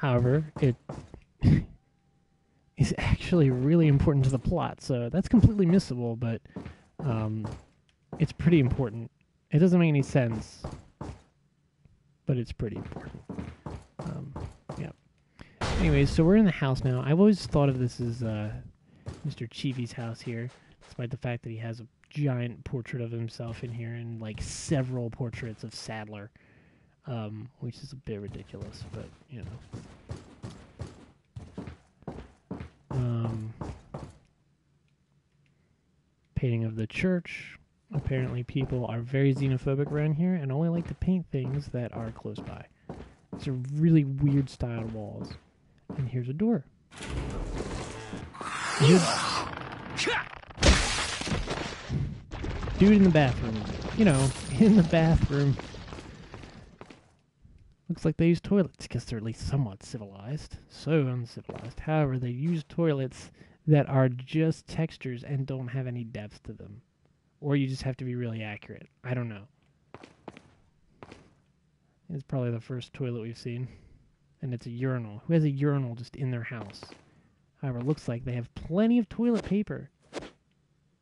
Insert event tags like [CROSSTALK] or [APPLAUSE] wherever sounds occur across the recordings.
However, it is actually really important to the plot, so that's completely missable, but um, it's pretty important. It doesn't make any sense, but it's pretty important. Um, yeah. Anyways, so we're in the house now. I've always thought of this as uh, Mr. Chiefy's house here, despite the fact that he has a giant portrait of himself in here and like several portraits of Sadler, um, which is a bit ridiculous, but you know. Um, painting of the church. Apparently, people are very xenophobic around here and only like to paint things that are close by. These are really weird styled walls. And here's a door. Dude in the bathroom. You know, [LAUGHS] in the bathroom. Looks like they use toilets because they're at least somewhat civilized. So uncivilized. However, they use toilets that are just textures and don't have any depth to them. Or you just have to be really accurate. I don't know. It's probably the first toilet we've seen. And it's a urinal. Who has a urinal just in their house? However, looks like they have plenty of toilet paper.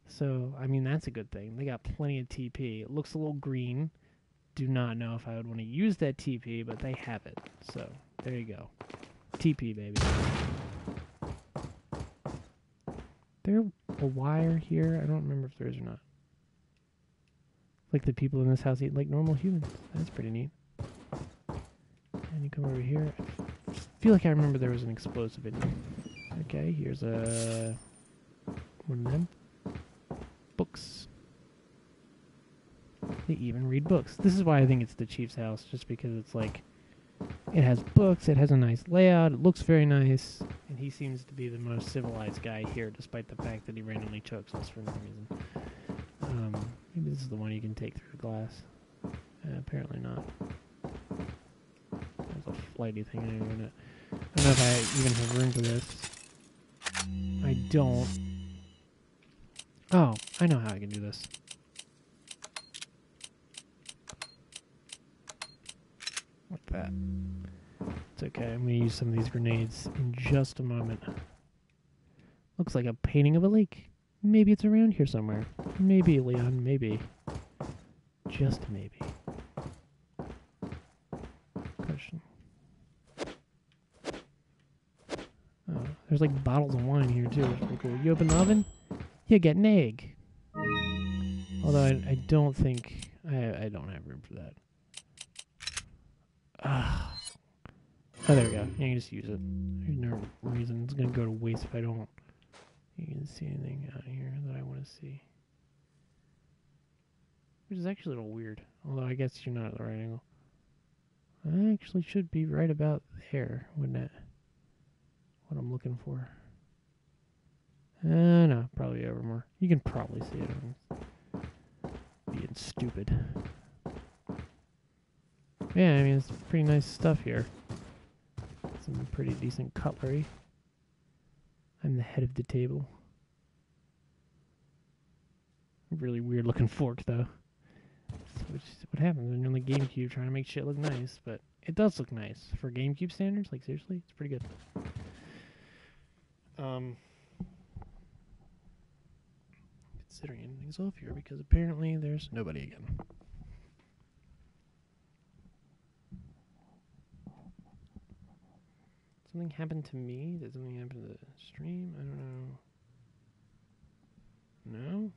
So, I mean, that's a good thing. They got plenty of TP. It looks a little green. Do not know if I would want to use that TP, but they have it. So, there you go. TP, baby. There a wire here? I don't remember if there is or not. Like the people in this house eat like normal humans. That's pretty neat. And you come over here. I feel like I remember there was an explosive in here. Okay, here's a one of them books. They even read books. This is why I think it's the chief's house, just because it's like it has books, it has a nice layout, it looks very nice, and he seems to be the most civilized guy here, despite the fact that he randomly chokes us for no reason. Um, maybe this is the one you can take through the glass. Uh, apparently not. There's a flighty thing in here. I don't know if I even have room for this. I don't. Oh, I know how I can do this. Like that. It's okay. I'm to use some of these grenades in just a moment. Looks like a painting of a lake. Maybe it's around here somewhere. Maybe, Leon. Maybe. Just maybe. Question. Oh, there's like bottles of wine here too. It's pretty cool. You open the oven, you get an egg. Although I, I don't think I I don't have room for that. Ah. Oh, there we go. You can just use it. There's no reason it's gonna go to waste if I don't. You can see anything out here that I want to see. Which is actually a little weird. Although I guess you're not at the right angle. I actually should be right about there, wouldn't it? What I'm looking for. Uh, no, probably over more. You can probably see it. Being stupid. Yeah, I mean, it's pretty nice stuff here. Some pretty decent cutlery. I'm the head of the table. Really weird looking fork, though. Which is what happens when you're on the GameCube trying to make shit look nice, but it does look nice for GameCube standards. Like seriously, it's pretty good. Um, considering anything's off here because apparently there's nobody again. Something happened to me? Did something happen to the stream? I don't know. No?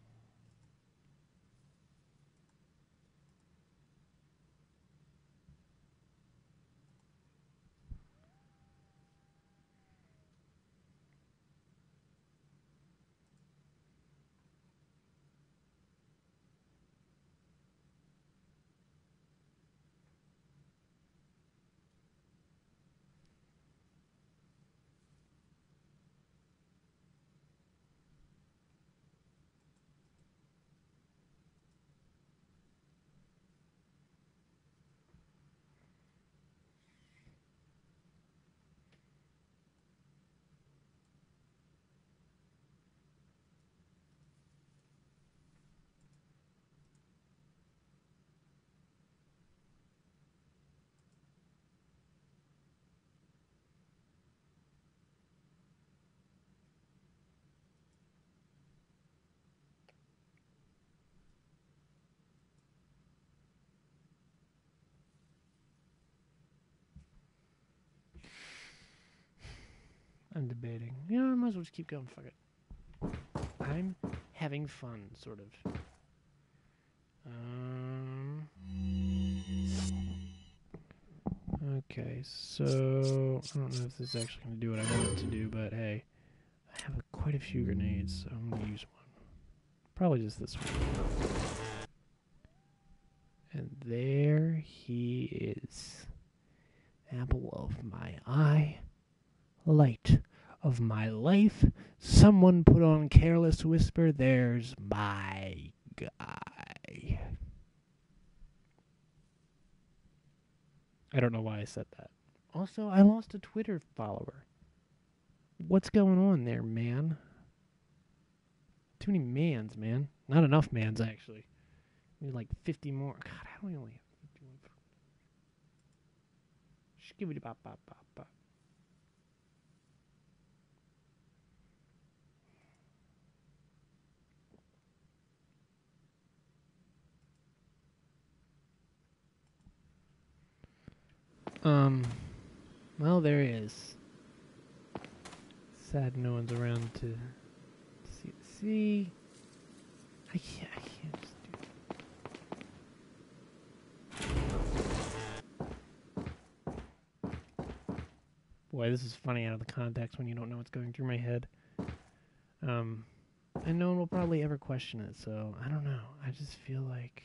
I'm debating. You know, I might as well just keep going. Fuck it. I'm having fun, sort of. Um. Okay, so I don't know if this is actually going to do what I want it to do, but hey, I have a, quite a few grenades, so I'm going to use one. Probably just this one. And there he is. Apple of my eye, light of my life. Someone put on Careless Whisper, there's my guy. I don't know why I said that. Also, I lost a Twitter follower. What's going on there, man? Too many mans, man. Not enough mans, actually. Need like 50 more. God, how do we only have 51? Skibbity bop bop bop bop. Um, well, there he is. Sad no one's around to see. See, I can't. I can't just do. Boy, this is funny out of the context when you don't know what's going through my head. Um, and no one will probably ever question it. So I don't know. I just feel like.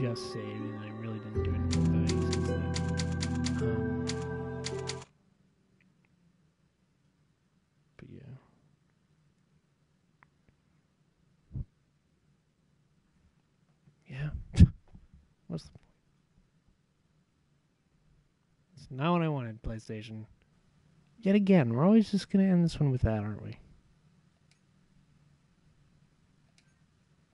Just saved and I really didn't do anything since then. Um, but yeah. Yeah. [LAUGHS] What's the point? It's not what I wanted, PlayStation. Yet again, we're always just gonna end this one with that, aren't we?